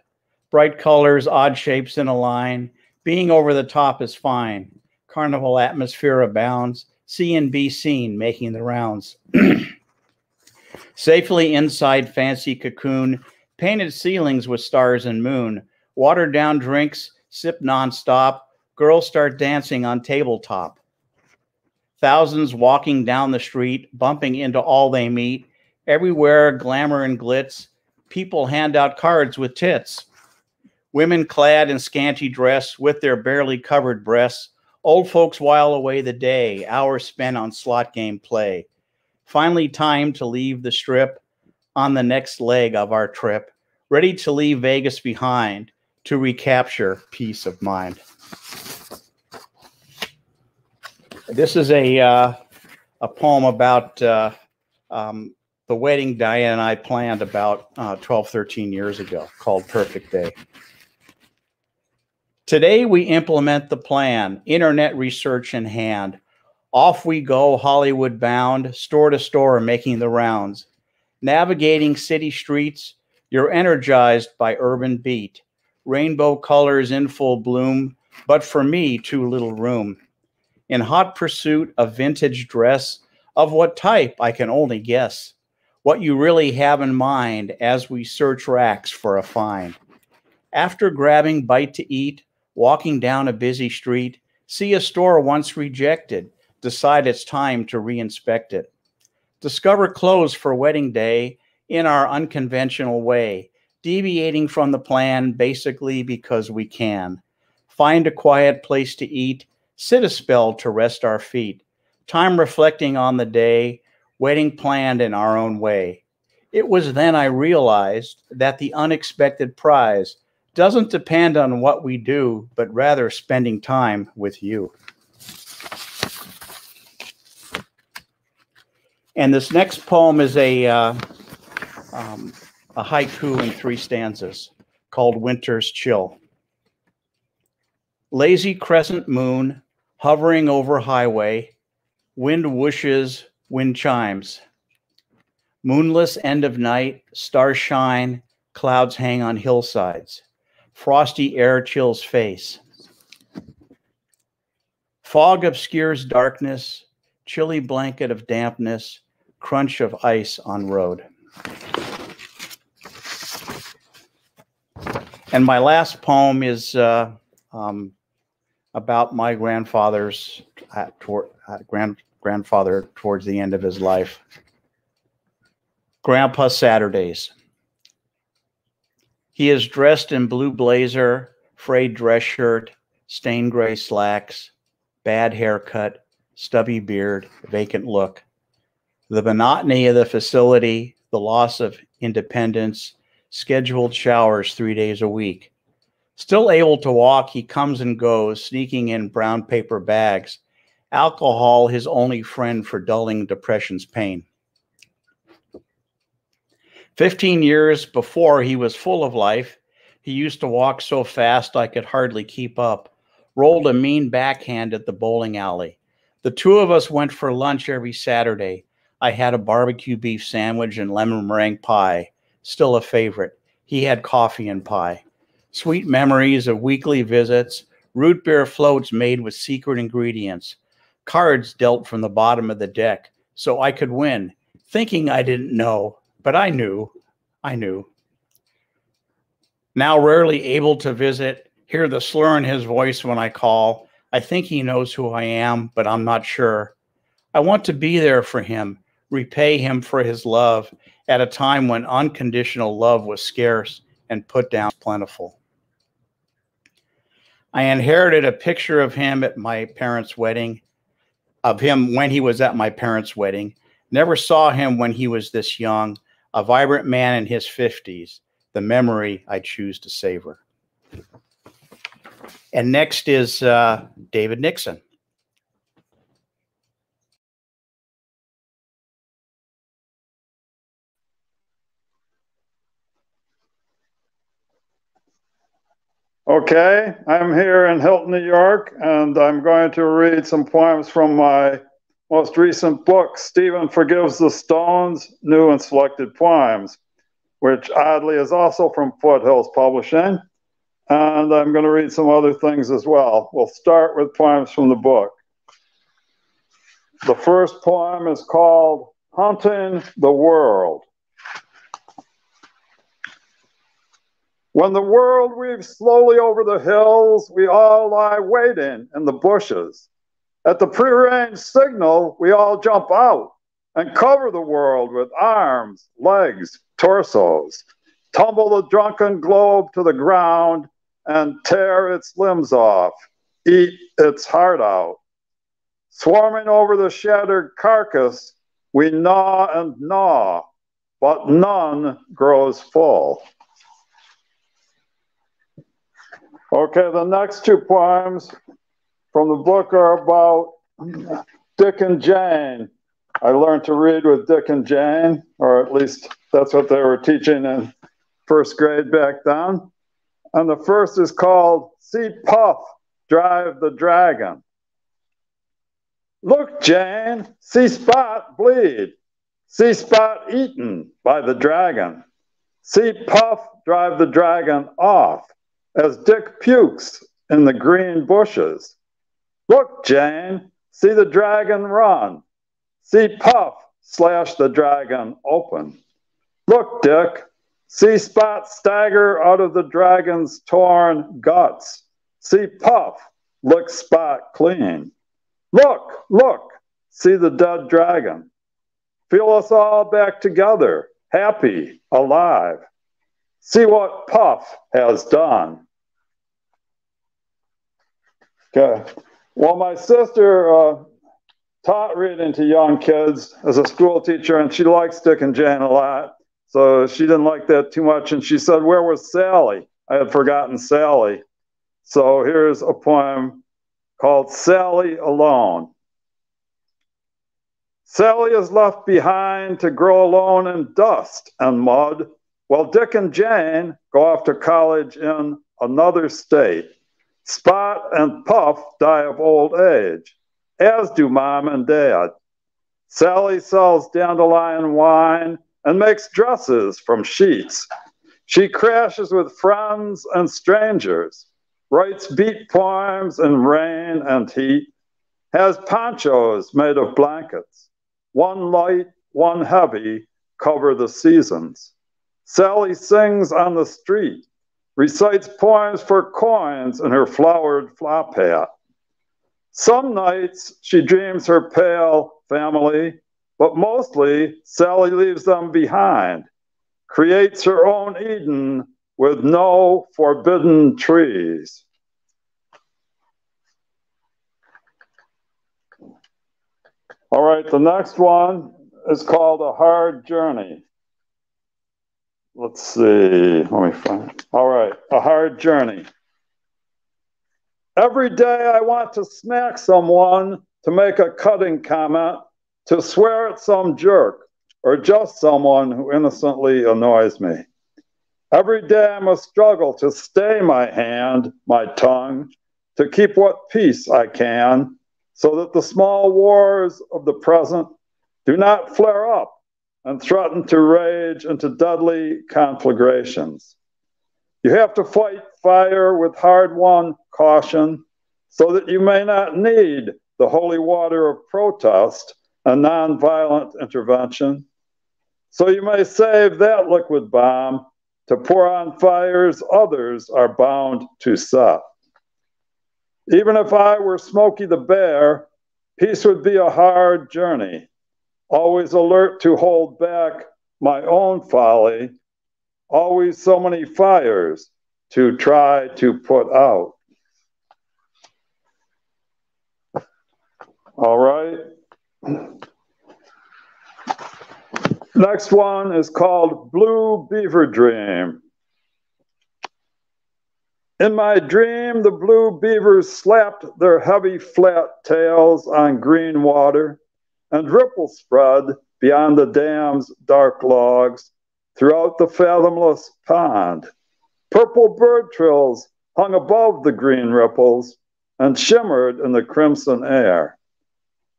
Bright colors, odd shapes in a line. Being over the top is fine. Carnival atmosphere abounds. See and be seen making the rounds. Safely inside fancy cocoon, painted ceilings with stars and moon, watered down drinks, sip nonstop. Girls start dancing on tabletop. Thousands walking down the street, bumping into all they meet. Everywhere, glamour and glitz. People hand out cards with tits. Women clad in scanty dress with their barely covered breasts. Old folks while away the day, hours spent on slot game play. Finally, time to leave the strip on the next leg of our trip, ready to leave Vegas behind to recapture peace of mind. This is a uh, a poem about uh, um, the wedding Diane and I planned about uh, 12, 13 years ago called Perfect Day. Today, we implement the plan, internet research in hand. Off we go, Hollywood bound, store to store, making the rounds. Navigating city streets, you're energized by urban beat. Rainbow colors in full bloom, but for me, too little room. In hot pursuit of vintage dress, of what type I can only guess. What you really have in mind as we search racks for a find. After grabbing bite to eat, walking down a busy street, see a store once rejected, decide it's time to reinspect it. Discover clothes for wedding day in our unconventional way, deviating from the plan basically because we can. Find a quiet place to eat, sit a spell to rest our feet. Time reflecting on the day, wedding planned in our own way. It was then I realized that the unexpected prize doesn't depend on what we do, but rather spending time with you. And this next poem is a uh, um, a haiku in three stanzas called Winter's Chill. Lazy crescent moon, hovering over highway, wind whooshes, wind chimes. Moonless end of night, stars shine, clouds hang on hillsides. Frosty air chills face. Fog obscures darkness, chilly blanket of dampness, crunch of ice on road. And my last poem is uh, um, about my grandfather's uh, toward, uh, grand, grandfather towards the end of his life. Grandpa Saturdays. He is dressed in blue blazer, frayed dress shirt, stained gray slacks, bad haircut, stubby beard, vacant look. The monotony of the facility, the loss of independence, scheduled showers three days a week. Still able to walk, he comes and goes, sneaking in brown paper bags. Alcohol, his only friend for dulling depression's pain. 15 years before he was full of life, he used to walk so fast I could hardly keep up, rolled a mean backhand at the bowling alley. The two of us went for lunch every Saturday. I had a barbecue beef sandwich and lemon meringue pie still a favorite. He had coffee and pie. Sweet memories of weekly visits, root beer floats made with secret ingredients, cards dealt from the bottom of the deck so I could win, thinking I didn't know, but I knew. I knew. Now rarely able to visit, hear the slur in his voice when I call. I think he knows who I am, but I'm not sure. I want to be there for him, repay him for his love at a time when unconditional love was scarce and put down plentiful. I inherited a picture of him at my parents' wedding, of him when he was at my parents' wedding. Never saw him when he was this young, a vibrant man in his 50s, the memory I choose to savor. And next is uh, David Nixon. Okay, I'm here in Hilton, New York, and I'm going to read some poems from my most recent book, Stephen Forgives the Stones New and Selected Poems, which oddly is also from Foothills Publishing. And I'm going to read some other things as well. We'll start with poems from the book. The first poem is called Hunting the World. When the world weaves slowly over the hills, we all lie waiting in the bushes. At the prearranged signal, we all jump out and cover the world with arms, legs, torsos, tumble the drunken globe to the ground and tear its limbs off, eat its heart out. Swarming over the shattered carcass, we gnaw and gnaw, but none grows full. Okay, the next two poems from the book are about Dick and Jane. I learned to read with Dick and Jane, or at least that's what they were teaching in first grade back then. And the first is called See Puff Drive the Dragon. Look, Jane, see Spot bleed. See Spot eaten by the dragon. See Puff drive the dragon off as Dick pukes in the green bushes. Look, Jane, see the dragon run. See Puff slash the dragon open. Look, Dick, see Spot stagger out of the dragon's torn guts. See Puff lick Spot clean. Look, look, see the dead dragon. Feel us all back together, happy, alive. See what Puff has done. Okay. Well, my sister uh, taught reading to young kids as a school teacher, and she liked Dick and Jane a lot. So she didn't like that too much. And she said, Where was Sally? I had forgotten Sally. So here's a poem called Sally Alone. Sally is left behind to grow alone in dust and mud, while Dick and Jane go off to college in another state. Spot and Puff die of old age, as do Mom and Dad. Sally sells dandelion wine and makes dresses from sheets. She crashes with friends and strangers, writes beat poems in rain and heat, has ponchos made of blankets. One light, one heavy cover the seasons. Sally sings on the street, recites poems for coins in her flowered flop hat. Some nights she dreams her pale family, but mostly Sally leaves them behind, creates her own Eden with no forbidden trees. All right, the next one is called A Hard Journey. Let's see, let me find. All right, A Hard Journey. Every day I want to smack someone to make a cutting comment, to swear at some jerk, or just someone who innocently annoys me. Every day I must struggle to stay my hand, my tongue, to keep what peace I can, so that the small wars of the present do not flare up and threaten to rage into deadly conflagrations. You have to fight fire with hard won caution so that you may not need the holy water of protest and nonviolent intervention. So you may save that liquid bomb to pour on fires others are bound to set. Even if I were Smokey the Bear, peace would be a hard journey, always alert to hold back my own folly, always so many fires to try to put out. All right. Next one is called Blue Beaver Dream. In my dream, the blue beavers slapped their heavy flat tails on green water, and ripples spread beyond the dam's dark logs throughout the fathomless pond. Purple bird trills hung above the green ripples and shimmered in the crimson air.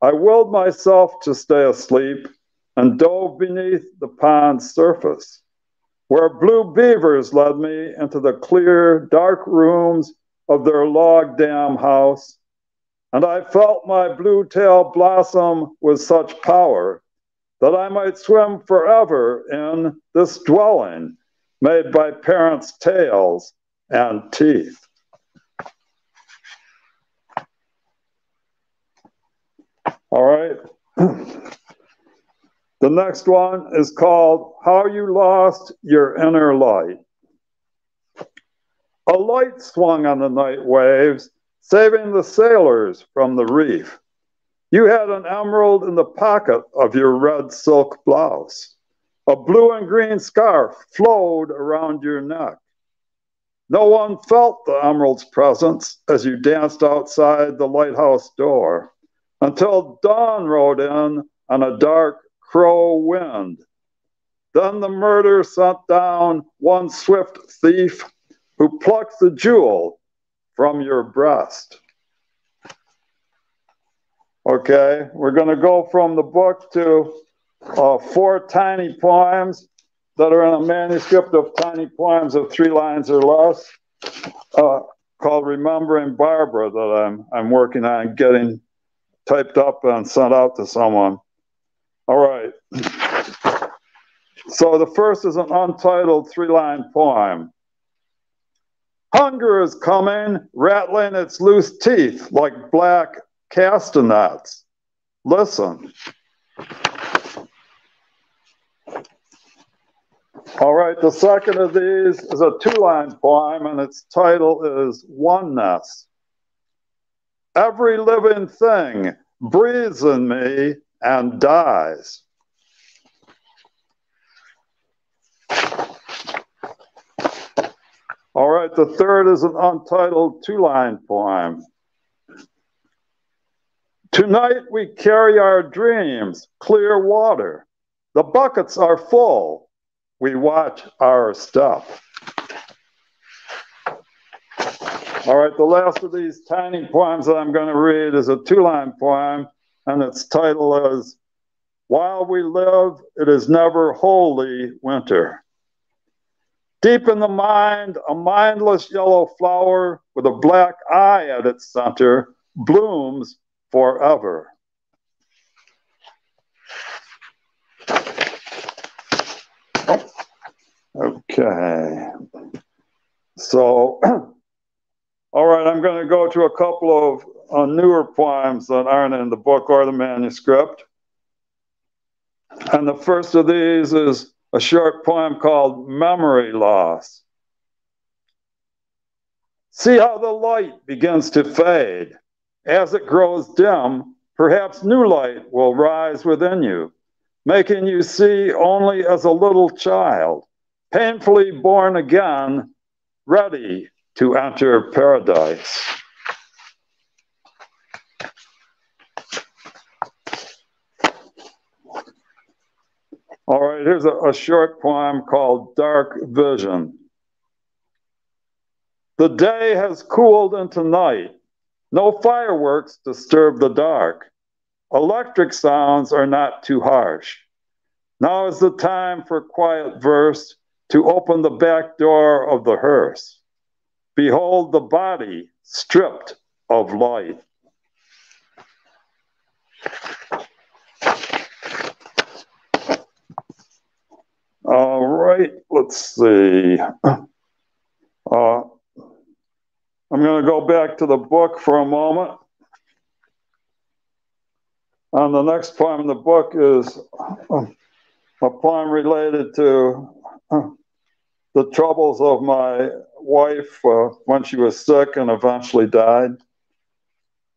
I willed myself to stay asleep and dove beneath the pond's surface, where blue beavers led me into the clear, dark rooms of their log dam house. And I felt my blue tail blossom with such power that I might swim forever in this dwelling made by parents' tails and teeth. All right. The next one is called How You Lost Your Inner Light. A light swung on the night waves, saving the sailors from the reef. You had an emerald in the pocket of your red silk blouse. A blue and green scarf flowed around your neck. No one felt the emerald's presence as you danced outside the lighthouse door until dawn rode in on a dark crow wind. Then the murder sent down one swift thief who plucked the jewel from your breast. Okay, we're going to go from the book to uh, four tiny poems that are in a manuscript of tiny poems of three lines or less uh, called Remembering Barbara that I'm, I'm working on getting typed up and sent out to someone. All right. So the first is an untitled three line poem. Hunger is coming, rattling its loose teeth like black castanets. Listen. All right, the second of these is a two line poem, and its title is Oneness. Every living thing breathes in me and dies. All right, the third is an untitled two line poem. Tonight we carry our dreams, clear water. The buckets are full. We watch our stuff. All right, the last of these tiny poems that I'm going to read is a two line poem, and its title is While We Live, It Is Never Wholly Winter. Deep in the mind, a mindless yellow flower with a black eye at its center blooms forever. Okay. So, all right, I'm going to go to a couple of uh, newer poems that aren't in the book or the manuscript. And the first of these is a short poem called Memory Loss. See how the light begins to fade. As it grows dim, perhaps new light will rise within you, making you see only as a little child, painfully born again, ready to enter paradise. All right, here's a, a, short poem called Dark Vision. The day has cooled into night. No fireworks disturb the dark. Electric sounds are not too harsh. Now is the time for quiet verse to open the back door of the hearse. Behold the body stripped of light. All right, let's see. Uh, I'm going to go back to the book for a moment. And the next poem in the book is a poem related to the troubles of my wife uh, when she was sick and eventually died.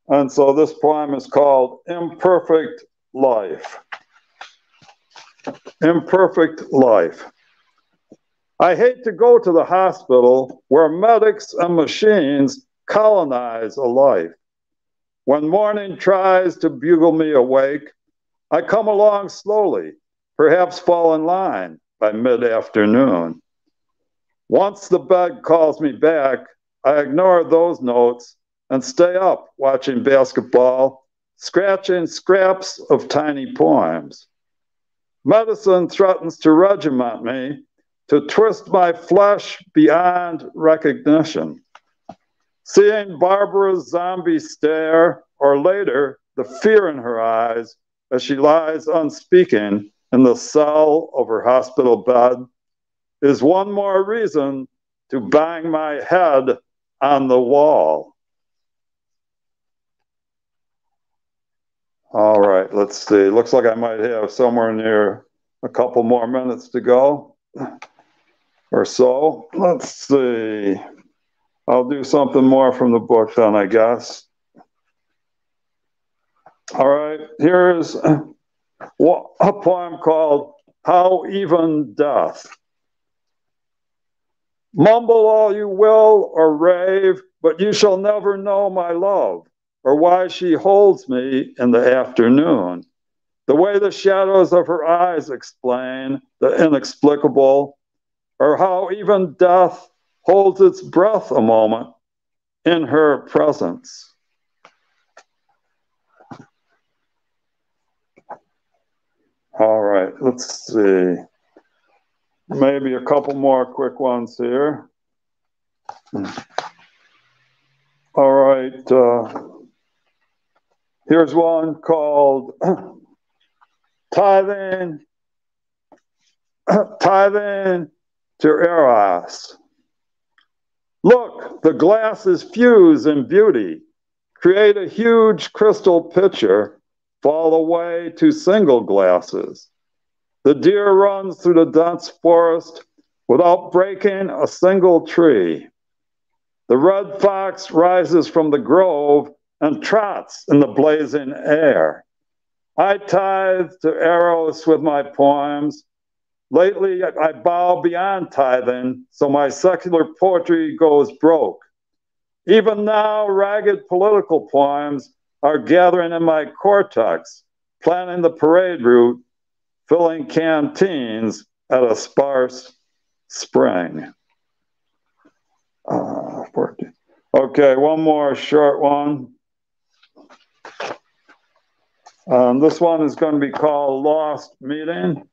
And so this poem is called Imperfect Life. Imperfect Life. I hate to go to the hospital where medics and machines colonize a life. When morning tries to bugle me awake, I come along slowly, perhaps fall in line by mid afternoon. Once the bed calls me back, I ignore those notes and stay up watching basketball, scratching scraps of tiny poems. Medicine threatens to regiment me to twist my flesh beyond recognition. Seeing Barbara's zombie stare, or later, the fear in her eyes as she lies unspeaking in the cell of her hospital bed, is one more reason to bang my head on the wall. All right, let's see. Looks like I might have somewhere near a couple more minutes to go or so. Let's see. I'll do something more from the book then, I guess. All right, here's a poem called How Even Death. Mumble all you will or rave, but you shall never know my love or why she holds me in the afternoon. The way the shadows of her eyes explain the inexplicable or how even death holds its breath a moment in her presence. All right, let's see. Maybe a couple more quick ones here. All right, uh, here's one called Tithing, Tithing to Eros. Look, the glasses fuse in beauty, create a huge crystal pitcher, fall away to single glasses. The deer runs through the dense forest without breaking a single tree. The red fox rises from the grove and trots in the blazing air. I tithe to Eros with my poems Lately, I bow beyond tithing, so my secular poetry goes broke. Even now, ragged political poems are gathering in my cortex, planning the parade route, filling canteens at a sparse spring. Uh, okay, Okay, one more short one. Um, this one is going to be called Lost Meeting.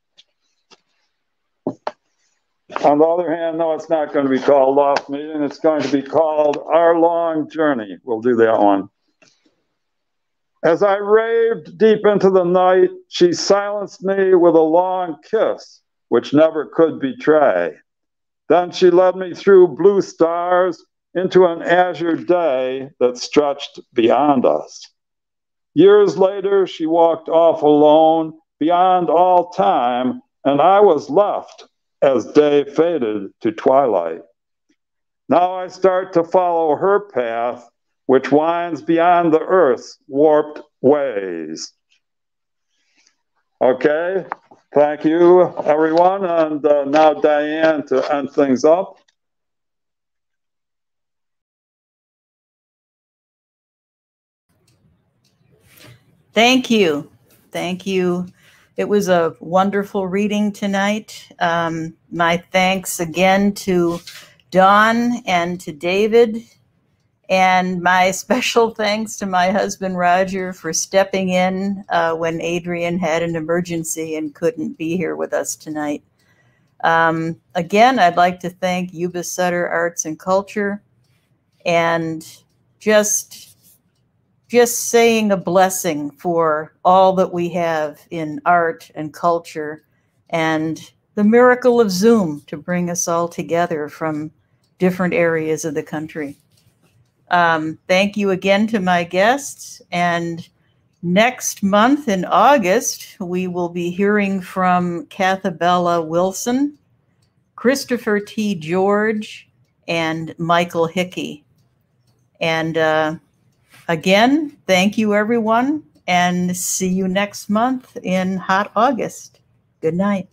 On the other hand, no, it's not going to be called Lost Meeting. It's going to be called Our Long Journey. We'll do that one. As I raved deep into the night, she silenced me with a long kiss, which never could betray. Then she led me through blue stars into an azure day that stretched beyond us. Years later, she walked off alone beyond all time, and I was left as day faded to twilight. Now I start to follow her path, which winds beyond the earth's warped ways. Okay, thank you, everyone. And uh, now, Diane, to end things up. Thank you. Thank you. It was a wonderful reading tonight. Um, my thanks again to Dawn and to David, and my special thanks to my husband Roger for stepping in uh, when Adriann had an emergency and couldn't be here with us tonight. Um, again, I'd like to thank Yuba Sutter Arts and Culture and just just saying a blessing for all that we have in art and culture and the miracle of Zoom to bring us all together from different areas of the country. Um, thank you again to my guests. And next month in August, we will be hearing from Kathabela Wilson, Christopher T. George, and Michael Hickey. And uh, Again, thank you, everyone, and see you next month in hot August. Good night.